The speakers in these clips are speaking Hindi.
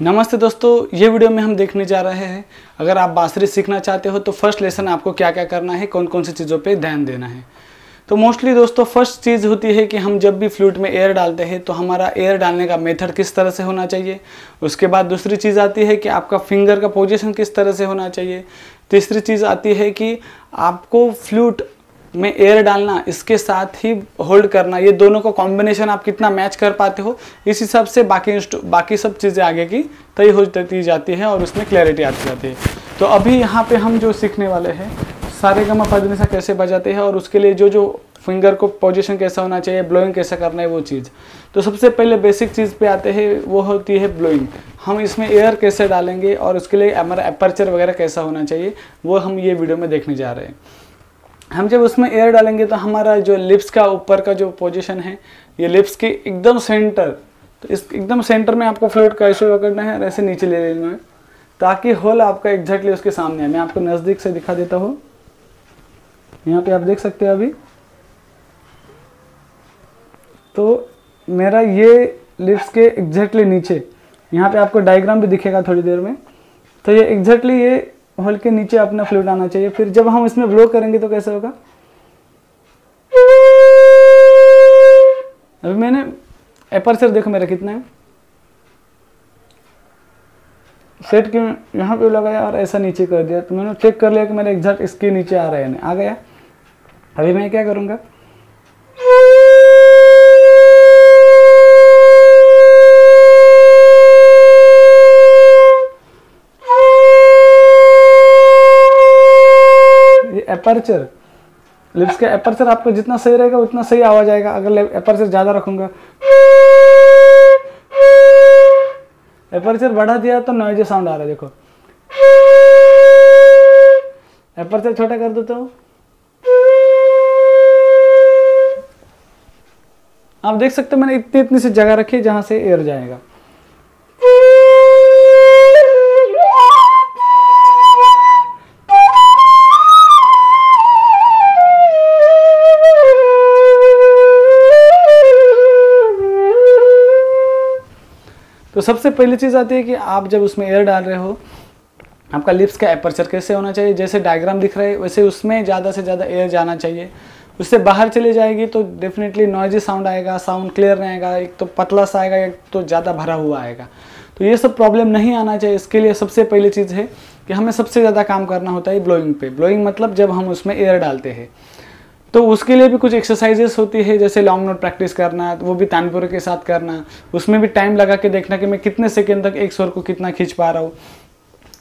नमस्ते दोस्तों, ये वीडियो में हम देखने जा रहे हैं, अगर आप बांसुरी सीखना चाहते हो तो फ़र्स्ट लेसन आपको क्या क्या करना है कौन कौन सी चीज़ों पे ध्यान देना है। तो मोस्टली दोस्तों फ़र्स्ट चीज़ होती है कि हम जब भी फ्लूट में एयर डालते हैं तो हमारा एयर डालने का मेथड किस तरह से होना चाहिए, उसके बाद दूसरी चीज़ आती है कि आपका फिंगर का पोजिशन किस तरह से होना चाहिए, तीसरी चीज़ आती है कि आपको फ्लूट में एयर डालना, इसके साथ ही होल्ड करना, ये दोनों का कॉम्बिनेशन आप कितना मैच कर पाते हो, इस हिसाब से बाकी बाकी सब चीज़ें आगे की तय हो जाती है और उसमें क्लैरिटी आती जाती है। तो अभी यहाँ पे हम जो सीखने वाले हैं, सारे गमा पदनिसा कैसे बजाते हैं और उसके लिए जो जो फिंगर को पोजीशन कैसा होना चाहिए ब्लोइंग कैसा करना है, वो चीज़। तो सबसे पहले बेसिक चीज़ पे आते हैं, वो होती है ब्लोइंग हम इसमें एयर कैसे डालेंगे और उसके लिए हमारा अपर्चर वगैरह कैसा होना चाहिए, वो हम ये वीडियो में देखने जा रहे हैं। हम जब उसमें एयर डालेंगे तो हमारा जो लिप्स का ऊपर का जो पोजीशन है, ये लिप्स के एकदम सेंटर तो इस एकदम सेंटर में आपको फ्लोट कैसे पकड़ना है और ऐसे नीचे ले लेना है, ताकि होल आपका एग्जैक्टली उसके सामने है। मैं आपको नज़दीक से दिखा देता हूँ। यहाँ पे आप देख सकते हैं अभी। तो मेरा ये लिप्स के एग्जैक्टली नीचे, यहाँ पे आपको डायग्राम भी दिखेगा थोड़ी देर में। तो ये एग्जैक्टली ये होल के नीचे अपना फ्लूट आना चाहिए। फिर जब हम इसमें ब्लो करेंगे तो कैसे होगा? अभी मैंने एपर्चर देखो मेरा कितना है। सेट के यहाँ पे लगाया और ऐसा नीचे कर दिया। तो मैंने चेक कर लिया कि मेरा एग्जैक्ट इसके नीचे आ रहा है आ गया। अभी मैं क्या करूँगा? एपर्चर लिप्स का एपर्चर आपको जितना सही रहेगा, उतना सही आवाज़ आएगा। अगर एपर्चर ज़्यादा रखूँगा। एपर्चर बढ़ा दिया तो नॉइज़ साउंड आ रहा है, देखो। एपर्चर छोटा कर देता हूँ। आप देख सकते हो मैंने इतनी इतनी सी जगह रखी है जहाँ से एयर जाएगा। सबसे पहली चीज़ आती है कि आप जब उसमें एयर डाल रहे हो, आपका लिप्स का एपर्चर कैसे होना चाहिए? जैसे डायग्राम दिख रहा है, वैसे उसमें ज़्यादा से ज़्यादा एयर जाना चाहिए। उससे बाहर चले जाएगी तो डेफिनेटली नॉइजी साउंड आएगा साउंड क्लियर नहीं आएगा एक तो पतला सा आएगा, एक तो ज़्यादा भरा हुआ आएगा। तो ये सब प्रॉब्लम नहीं आना चाहिए। इसके लिए सबसे पहली चीज़ है कि हमें सबसे ज़्यादा काम करना होता है ब्लोइंग पे। ब्लोइंग मतलब जब हम उसमें एयर डालते हैं। तो उसके लिए भी कुछ एक्सरसाइजेस होती है, जैसे लॉन्ग नोट प्रैक्टिस करना, वो भी तानपुर के साथ करना। उसमें भी टाइम लगा के देखना कि मैं कितने सेकेंड तक एक स्वर को कितना खींच पा रहा हूँ।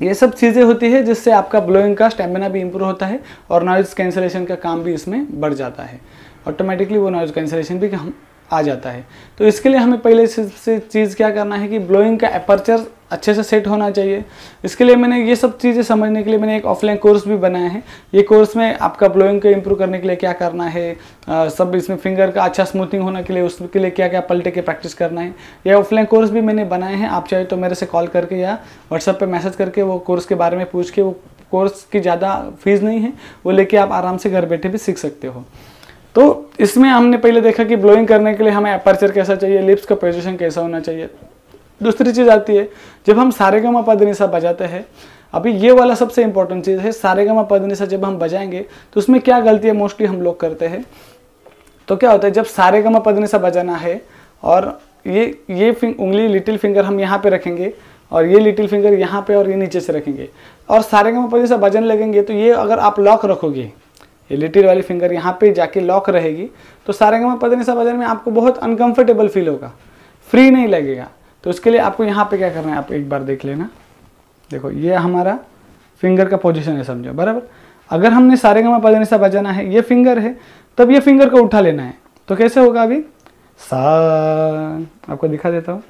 ये सब चीज़ें होती है, जिससे आपका ब्लोइंग का स्टेमिना भी इम्प्रूव होता है और नॉइज़ कैंसलेशन का काम भी इसमें बढ़ जाता है। ऑटोमेटिकली वो नॉइज़ कैंसलेशन भी हम आ जाता है। तो इसके लिए हमें पहले से चीज़ क्या करना है कि ब्लोइंग का अपर्चर अच्छे से सेट होना चाहिए। इसके लिए मैंने ये सब चीज़ें समझने के लिए मैंने एक ऑफलाइन कोर्स भी बनाया है। ये कोर्स में आपका ब्लोइंग को इम्प्रूव करने के लिए क्या करना है आ, सब इसमें फिंगर का अच्छा स्मूथिंग होने के लिए उसके लिए क्या क्या पलटे के प्रैक्टिस करना है। ये ऑफलाइन कोर्स भी मैंने बनाए हैं। आप चाहे तो मेरे से कॉल करके या व्हाट्सअप पर मैसेज करके वो कोर्स के बारे में पूछ के वो कोर्स की ज़्यादा फ़ीस नहीं है। वो लेके आप आराम से घर बैठे भी सीख सकते हो। तो इसमें हमने पहले देखा कि ब्लोइंग करने के लिए हमें अपर्चर कैसा चाहिए लिप्स का पोजिशन कैसा होना चाहिए। दूसरी चीज़ आती है, जब हम सारे गमा पदनिसा बजाते हैं, अभी ये वाला सबसे इंपॉर्टेंट चीज़ है, सारे गमा पदनिसा जब हम बजाएँगे तो उसमें क्या गलतियाँ मोस्टली हम लोग करते हैं। तो क्या होता है, जब सारे गमा पदनिसा बजाना है, और ये ये उंगली लिटिल फिंगर हम यहाँ पे रखेंगे, और ये लिटिल फिंगर यहाँ पे और ये नीचे से रखेंगे, और सारे गमा पदनिसा बजने लगेंगे तो ये अगर आप लॉक रखोगे ये लिटिल वाली फिंगर यहाँ पे जाके लॉक रहेगी। तो सारे गमा पदनिसा बजने में आपको बहुत अनकंफर्टेबल फील होगा। फ्री नहीं लगेगा। तो उसके लिए आपको यहाँ पे क्या करना है, आप एक बार देख लेना। देखो, ये हमारा फिंगर का पोजिशन है, समझो, बराबर? अगर हमने सारे गमा पदनिसा बजाना है, ये फिंगर है, तब ये फिंगर को उठा लेना है। तो कैसे होगा अभी? सा आपको दिखा देता हूँ।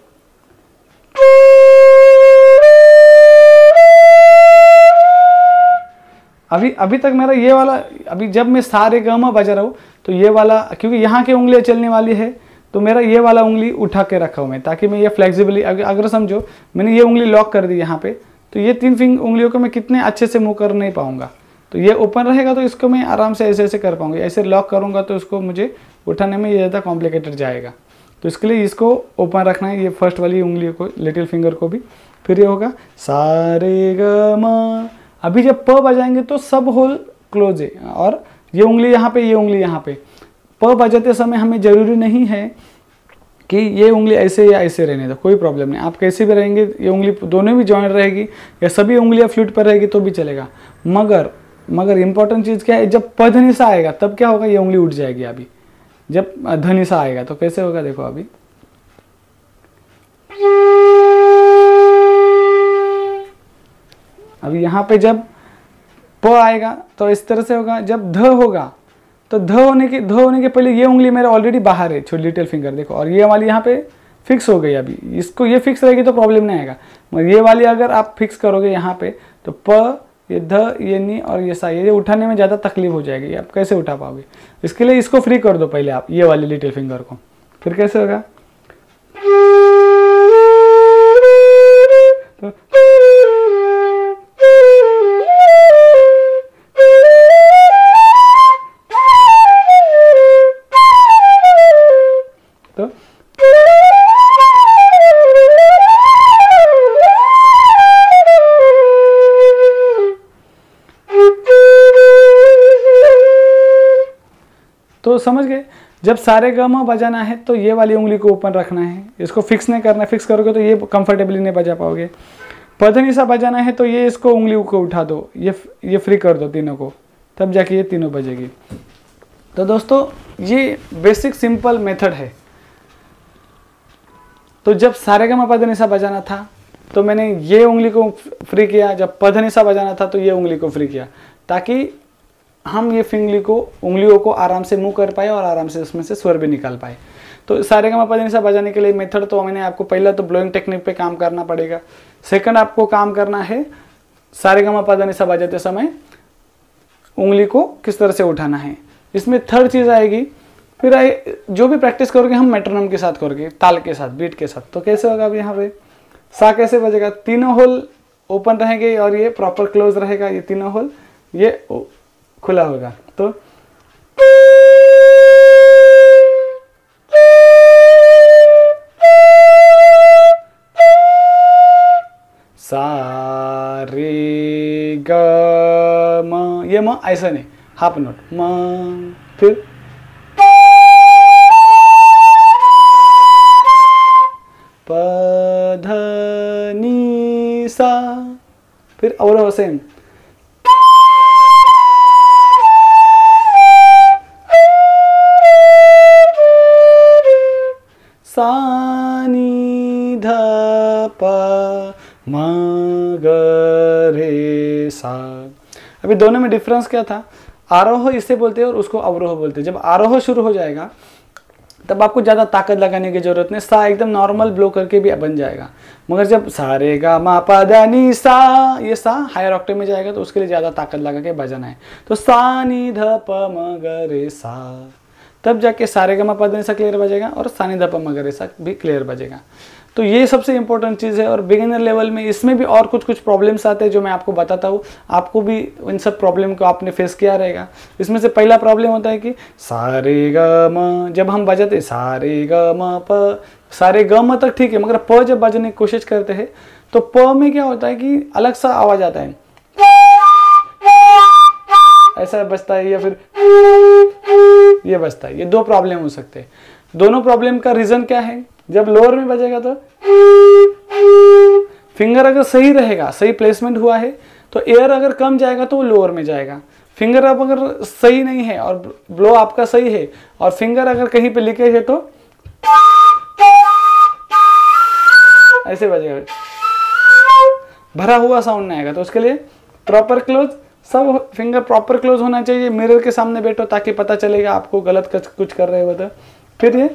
अभी अभी तक मेरा ये वाला अभी जब मैं सारे गमा बजा रहा हूँ तो ये वाला क्योंकि यहाँ की उंगलियाँ चलने वाली है तो मेरा ये वाला उंगली उठा के रखा हूँ मैं ताकि मैं ये फ्लेक्सिबली अगर, समझो मैंने ये उंगली लॉक कर दी यहाँ पे तो ये तीन फिंग उंगलियों को मैं कितने अच्छे से मूव कर नहीं पाऊँगा। तो ये ओपन रहेगा तो इसको मैं आराम से ऐसे ऐसे कर पाऊँगा। ऐसे लॉक करूँगा तो उसको मुझे उठाने में ये ज़्यादा कॉम्प्लिकेटेड जाएगा। तो इसके लिए इसको ओपन रखना है ये फ़र्स्ट वाली उंगली को लिटिल फिंगर को भी फिर ये होगा सारे ग अभी जब प बजाएँगे तो सब होल क्लोज है। और ये उंगली यहाँ पे, ये उंगली यहाँ पे। प बजाते समय हमें ज़रूरी नहीं है कि ये उंगली ऐसे या ऐसे रहने दो, कोई प्रॉब्लम नहीं। आप कैसे भी रहेंगे, ये उंगली दोनों भी जॉइंट रहेगी या सभी उंगलियाँ फ्लूट पर रहेगी तो भी चलेगा। मगर मगर इंपॉर्टेंट चीज़ क्या है, जब पधनिसा आएगा, तब क्या होगा, ये उंगली उठ जाएगी अभी। जब धनिसा आएगा तो कैसे होगा, देखो अभी। अभी यहाँ पे जब प आएगा तो इस तरह से होगा, जब ध होगा तो ध होने के, ध होने के पहले ये उंगली मेरा ऑलरेडी बाहर है, छोटी लिटिल फिंगर देखो, और ये वाली यहाँ पे फिक्स हो गई अभी। इसको ये फिक्स रहेगी तो प्रॉब्लम नहीं आएगा। मगर ये वाली अगर आप फिक्स करोगे यहाँ पे तो प, ये ध, ये नी और ये सा, ये उठाने में ज़्यादा तकलीफ़ हो जाएगी, आप कैसे उठा पाओगे? इसके लिए इसको फ्री कर दो पहले आप, ये वाली लिटिल फिंगर को। फिर कैसे होगा? समझ गए? जब सारे गमा बजाना है तो ये वाली उंगली को ओपन रखना है। इसको फिक्स नहीं करना फिक्स करोगे तो ये कंफर्टेबली नहीं बजा पाओगे। पधनी सा बजाना है तो ये इसको उंगली को उठा दो। ये ये फ्री कर दो तीनों को। तब जाके ये तीनों बजेगी। तो दोस्तों, ये बेसिक सिंपल मेथड है। तो जब सारे गमा पधनिसा बजाना था तो मैंने ये उंगली को फ्री किया। जब पधनिसा बजाना था तो ये उंगली को फ्री किया। ताकि हम ये फिंगली को, उंगलियों को आराम से मूव कर पाए और आराम से उसमें से स्वर भी निकाल पाए। तो सारे गमा पधनिसा बजाने के लिए मेथड तो मैंने आपको पहला तो ब्लोइंग टेक्निक पे काम करना पड़ेगा। सेकंड आपको काम करना है सारे गमा पधनिसा बजाते समय उंगली को किस तरह से उठाना है। इसमें थर्ड चीज़ आएगी, फिर आए, जो भी प्रैक्टिस करोगे हम मेट्रोनम के साथ करोगे, ताल के साथ बीट के साथ। तो कैसे होगा अब यहाँ पे? सा कैसे बजेगा? तीनों होल ओपन रहेंगे और ये प्रॉपर क्लोज रहेगा, ये तीनों होल ये खुला होगा। तो ग ये म ऐसा नहीं हाफ़ नोट म, फिर पधनी सा फिर और सेम ध सा अभी दोनों में डिफरेंस क्या था? आरोह इसे बोलते हैं और उसको अवरोह बोलते हैं। जब आरोह शुरू हो जाएगा, तब आपको ज़्यादा ताकत लगाने की ज़रूरत नहीं। सा एकदम नॉर्मल ब्लो करके भी बन जाएगा। मगर जब सारे गा मा पा नी सा, ये सा हायर ऑक्टेव में जाएगा तो उसके लिए ज़्यादा ताकत लगा के बजाना है। तो सा नी ध प म ग रे सा तब जाके सारे गा मा पा सा क्लियर बजेगा और सा नी ध प म ग रे सा भी क्लियर बजेगा। तो ये सबसे इंपॉर्टेंट चीज़ है और बिगिनर लेवल में इसमें भी और कुछ कुछ प्रॉब्लम्स आते हैं जो मैं आपको बताता हूँ। आपको भी इन सब प्रॉब्लम को आपने फेस किया रहेगा। इसमें से पहला प्रॉब्लम होता है कि सारे ग जब हम बजाते सारे ग, म, प, सारे ग, म तक ठीक है, मगर प जब बजने की कोशिश करते हैं तो प में क्या होता है कि अलग सा आवाज़ आता है। ऐसा बजता है या फिर ये बजता है। ये दो प्रॉब्लम हो सकते हैं। दोनों प्रॉब्लम का रीजन क्या है? जब लोअर में बजेगा तो फिंगर अगर सही रहेगा, सही प्लेसमेंट हुआ है तो एयर अगर कम जाएगा तो वो लोअर में जाएगा। फिंगर अब अगर सही नहीं है और ब्लो आपका सही है और फिंगर अगर कहीं पे लीकेज है तो ऐसे बजेगा। भरा हुआ साउंड नहीं आएगा तो उसके लिए प्रॉपर क्लोज सब फिंगर प्रॉपर क्लोज होना चाहिए मिरर के सामने बैठो ताकि पता चलेगा आपको गलत कुछ कर रहे हो तो। फिर ये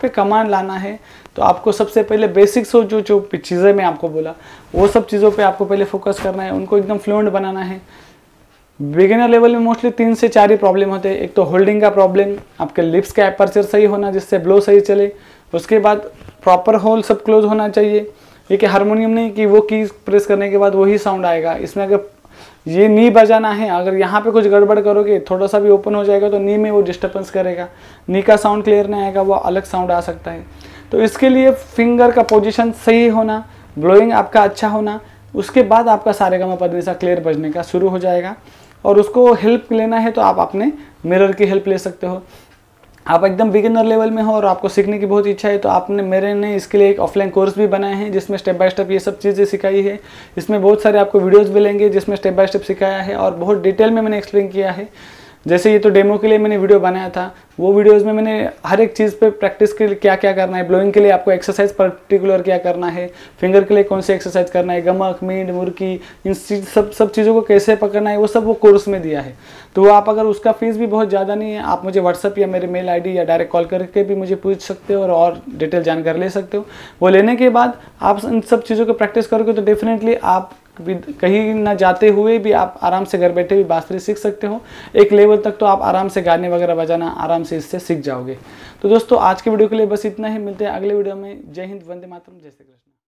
पे कमांड लाना है तो आपको सबसे पहले बेसिक्स हो जो जो चीज़ें मैं आपको बोला, वो सब चीज़ों पे आपको पहले फोकस करना है, उनको एकदम फ्लुएंट बनाना है। बिगिनर लेवल में मोस्टली तीन से चार ही प्रॉब्लम होते हैं। एक तो होल्डिंग का प्रॉब्लम आपके लिप्स का एपर्चर सही होना, जिससे ब्लो सही चले। उसके बाद प्रॉपर होल सब क्लोज होना चाहिए। ये कि हारमोनियम नहीं कि वो की प्रेस करने के बाद वही साउंड आएगा। इसमें अगर ये नी बजाना है, अगर यहाँ पे कुछ गड़बड़ करोगे, थोड़ा सा भी ओपन हो जाएगा तो नी में वो डिस्टर्बेंस करेगा। नी का साउंड क्लियर नहीं आएगा, वो अलग साउंड आ सकता है। तो इसके लिए फिंगर का पोजिशन सही होना ब्लोइंग आपका अच्छा होना, उसके बाद आपका सारे का पदनिसा क्लियर बजने का शुरू हो जाएगा। और उसको हेल्प लेना है तो आप अपने मिरर की हेल्प ले सकते हो। आप एकदम बिगिनर लेवल में हो और आपको सीखने की बहुत इच्छा है तो आपने मेरे ने इसके लिए एक ऑफलाइन कोर्स भी बनाए हैं, जिसमें स्टेप बाय स्टेप ये सब चीज़ें सिखाई है। इसमें बहुत सारे आपको वीडियोस लेंगे जिसमें स्टेप बाय स्टेप सिखाया है और बहुत डिटेल में मैंने एक्सप्लेन किया है। जैसे ये तो डेमो के लिए मैंने वीडियो बनाया था वो वीडियोस में मैंने हर एक चीज़ पे प्रैक्टिस के लिए क्या क्या करना है ब्लोइंग के लिए आपको एक्सरसाइज पर्टिकुलर क्या करना है फिंगर के लिए कौन सी एक्सरसाइज करना है गमक मीड मुर्की इन सब सब चीज़ों को कैसे पकड़ना है वो सब वो कोर्स में दिया है। तो आप अगर उसका फ़ीस भी बहुत ज़्यादा नहीं है आप मुझे व्हाट्सअप या मेरे मेल आईडी या डायरेक्ट कॉल करके भी मुझे पूछ सकते हो और, और डिटेल जानकारी ले सकते हो। वो लेने के बाद आप इन सब चीज़ों को प्रैक्टिस करोगे तो डेफिनेटली आप कहीं ना जाते हुए भी आप आराम से घर बैठे भी बांसुरी सीख सकते हो। एक लेवल तक तो आप आराम से गाने वगैरह बजाना, आराम से इससे सीख जाओगे। तो दोस्तों, आज के वीडियो के लिए बस इतना ही। मिलते हैं अगले वीडियो में। जय हिंद, वंदे मातरम, जय श्री कृष्ण।